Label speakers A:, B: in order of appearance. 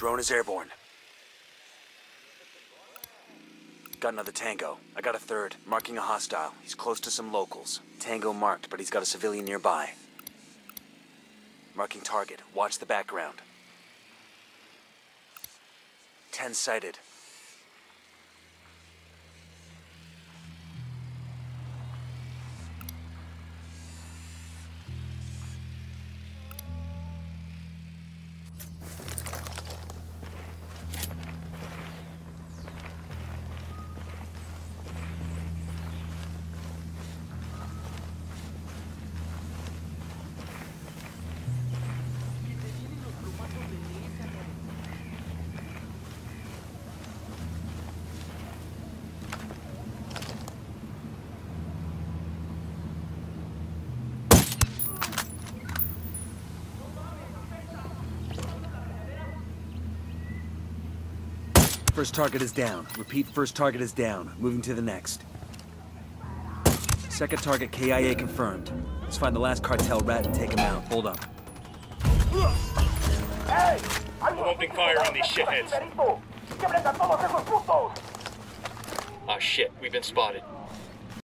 A: Drone is airborne. Got another Tango. I got a third, marking a hostile. He's close to some locals. Tango marked, but he's got a civilian nearby. Marking target. Watch the background. Ten sighted. First target is down. Repeat, first target is down. Moving to the next. Second target KIA confirmed. Let's find the last cartel rat and take him out. Hold up.
B: I'm opening fire on these shitheads. Ah shit, we've been spotted.